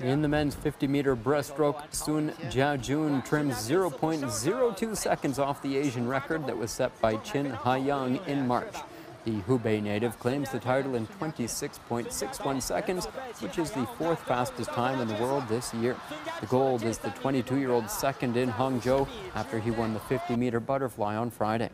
In the men's 50-meter breaststroke, Sun Jiajun trims 0.02 seconds off the Asian record that was set by Qin Haiyang in March. The Hubei native claims the title in 26.61 seconds, which is the fourth fastest time in the world this year. The gold is the 22-year-old second in Hangzhou after he won the 50-meter butterfly on Friday.